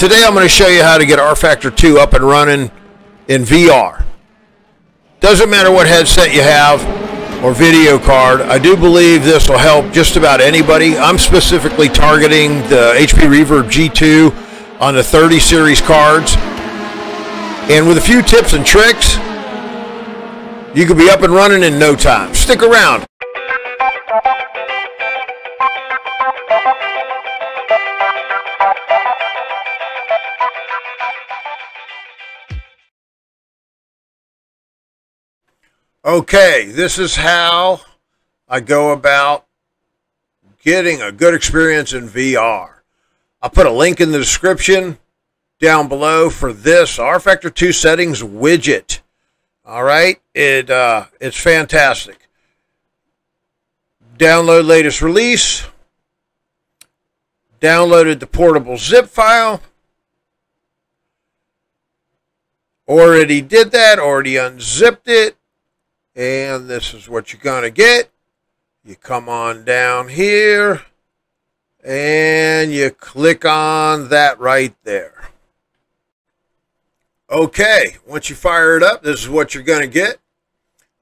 Today I'm going to show you how to get rFactor 2 up and running in VR. Doesn't matter what headset you have or video card. I do believe this will help just about anybody. I'm specifically targeting the HP Reverb G2 on the 30 series cards. And with a few tips and tricks, you could be up and running in no time. Stick around. Okay, this is how I go about getting a good experience in VR. I'll put a link in the description down below for this rFactor 2 settings widget. All right, it uh, it's fantastic. Download latest release. Downloaded the portable zip file. Already did that, already unzipped it and this is what you're going to get. You come on down here and you click on that right there. Okay, once you fire it up, this is what you're going to get.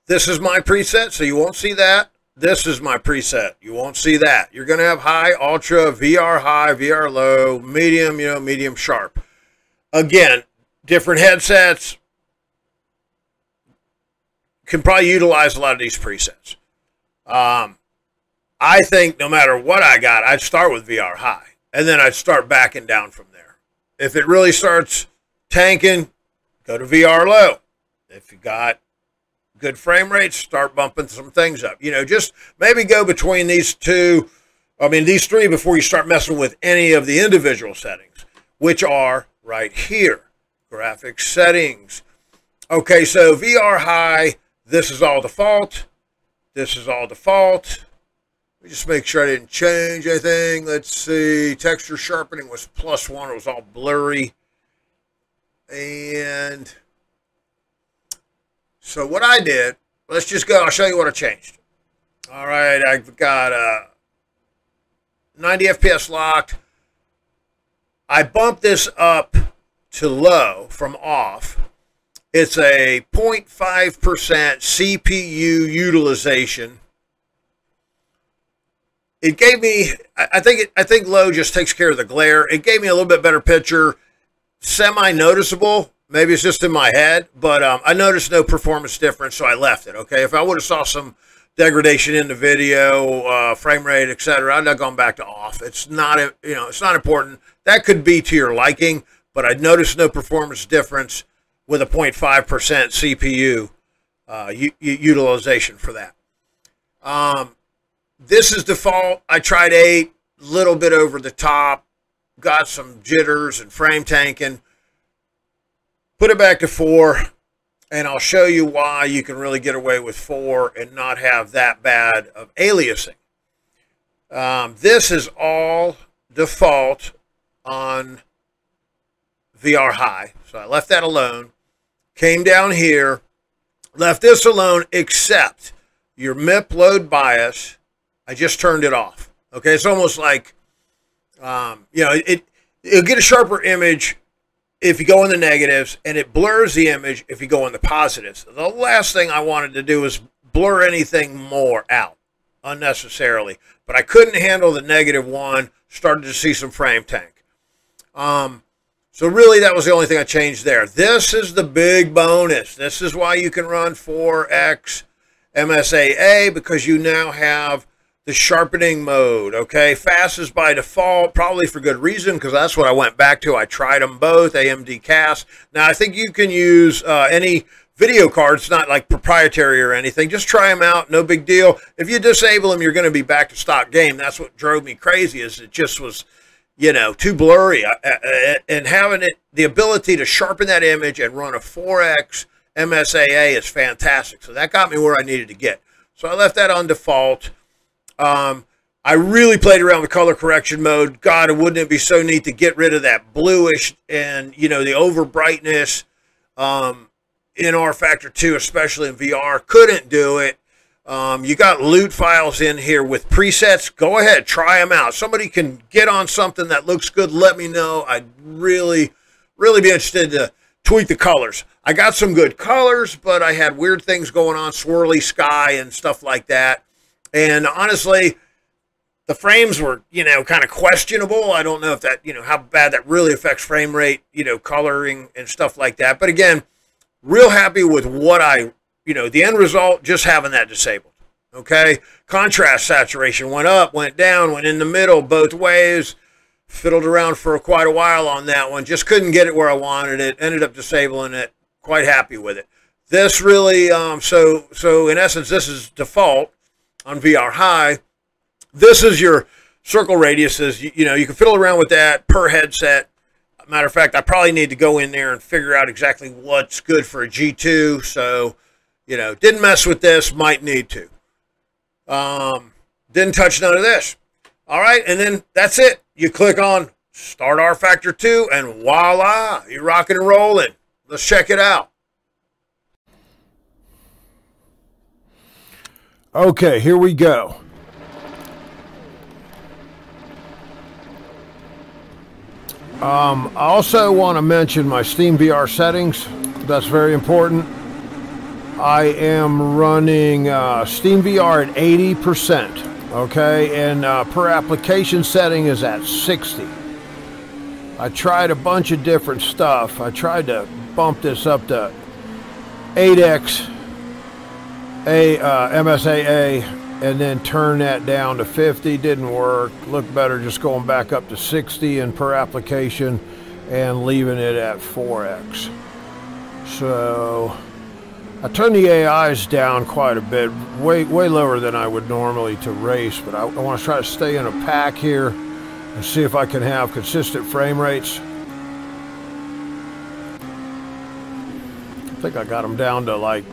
This is my preset, so you won't see that. This is my preset. You won't see that. You're going to have high, ultra, VR high, VR low, medium, you know, medium sharp. Again, different headsets, can probably utilize a lot of these presets. Um, I think no matter what I got, I'd start with VR high, and then I'd start backing down from there. If it really starts tanking, go to VR low. If you got good frame rates, start bumping some things up. You know, just maybe go between these two, I mean, these three before you start messing with any of the individual settings, which are right here. Graphics settings. Okay, so VR high this is all default. This is all default. Let me just make sure I didn't change anything. Let's see. Texture sharpening was plus one. It was all blurry. And so what I did, let's just go. I'll show you what I changed. All right. I've got uh, 90 FPS locked. I bumped this up to low from off it's a 0.5% CPU utilization. It gave me, I think, it, I think low just takes care of the glare. It gave me a little bit better picture, semi noticeable. Maybe it's just in my head, but um, I noticed no performance difference, so I left it. Okay, if I would have saw some degradation in the video, uh, frame rate, etc., I'd have gone back to off. It's not, you know, it's not important. That could be to your liking, but I noticed no performance difference with a 0.5% CPU uh, u- utilization for that. Um, this is default. I tried eight, little bit over the top, got some jitters and frame tanking. Put it back to four, and I'll show you why you can really get away with four and not have that bad of aliasing. Um, this is all default on VR High, so I left that alone came down here, left this alone, except your MIP LOD bias. I just turned it off. Okay, it's almost like, um, you know, it it'll get a sharper image if you go in the negatives, and it blurs the image if you go in the positives. The last thing I wanted to do was blur anything more out unnecessarily, but I couldn't handle the negative one. Started to see some frame tank. Um, so really, that was the only thing I changed there. This is the big bonus. This is why you can run 4x MSAA because you now have the sharpening mode. Okay, fast is by default, probably for good reason because that's what I went back to. I tried them both, AMD CAS. Now I think you can use uh, any video cards, not like proprietary or anything. Just try them out, no big deal. If you disable them, you're going to be back to stock game. That's what drove me crazy. Is it just was you know, too blurry, uh, uh, uh, and having it the ability to sharpen that image and run a 4x MSAA is fantastic. So that got me where I needed to get. So I left that on default. Um, I really played around with color correction mode. God, wouldn't it be so neat to get rid of that bluish and you know the over brightness um, in rFactor 2, especially in VR. Couldn't do it. Um, you got LUT files in here with presets. Go ahead, try them out. Somebody can get on something that looks good. Let me know. I'd really, really be interested to tweak the colors. I got some good colors, but I had weird things going on, swirly sky and stuff like that. And honestly, the frames were, you know, kind of questionable. I don't know if that, you know, how bad that really affects frame rate, you know, coloring and stuff like that. But again, real happy with what I you know, the end result, just having that disabled. Okay. Contrast saturation went up, went down, went in the middle both ways. Fiddled around for quite a while on that one. Just couldn't get it where I wanted it. Ended up disabling it. Quite happy with it. This really, um, so so in essence, this is default on VR High. This is your circle radiuses. You, you know, you can fiddle around with that per headset. Matter of fact, I probably need to go in there and figure out exactly what's good for a G2. So you know, didn't mess with this, might need to. Um, didn't touch none of this. All right, and then that's it. You click on Start rFactor 2, and voila, you're rocking and rolling. Let's check it out. Okay, here we go. Um, I also want to mention my Steam VR settings. That's very important. I am running uh, SteamVR at 80%, okay, and uh, per application setting is at 60. I tried a bunch of different stuff. I tried to bump this up to 8x a uh, MSAA and then turn that down to 50. Didn't work. Looked better just going back up to 60 and per application and leaving it at 4x. So I turned the AIs down quite a bit, way way lower than I would normally to race, but I, I want to try to stay in a pack here and see if I can have consistent frame rates. I think I got them down to like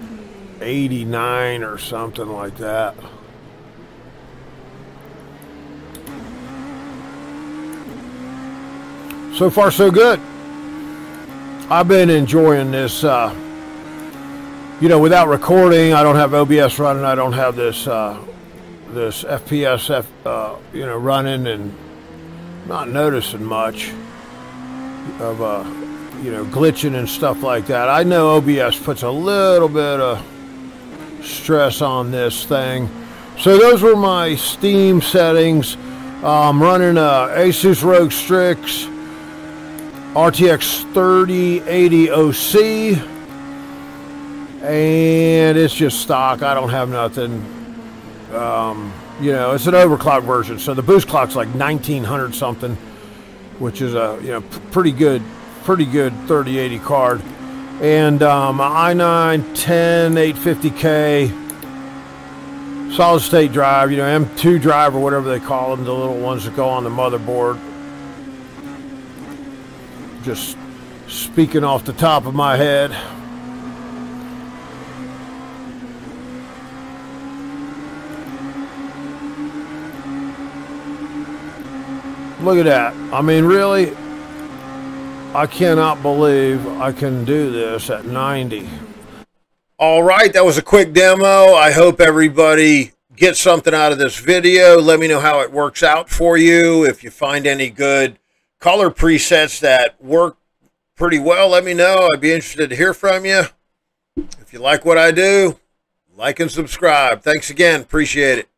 89 or something like that. So far, so good. I've been enjoying this. Uh, you know, without recording, I don't have OBS running. I don't have this uh, this FPS, F, uh, you know, running, and not noticing much of uh, you know glitching and stuff like that. I know OBS puts a little bit of stress on this thing. So those were my Steam settings. I'm running a Asus ROG Strix RTX 3080 OC and it's just stock. I don't have nothing. Um, you know, it's an overclock version, so the boost clock's like 1900 something, which is a you know pretty good, pretty good 3080 card, and um, i9 10 850K solid state drive, you know M2 drive or whatever they call them, the little ones that go on the motherboard. Just speaking off the top of my head. Look at that. I mean, really, I cannot believe I can do this at 90. All right, that was a quick demo. I hope everybody gets something out of this video. Let me know how it works out for you. If you find any good color presets that work pretty well, let me know. I'd be interested to hear from you. If you like what I do, like and subscribe. Thanks again. Appreciate it.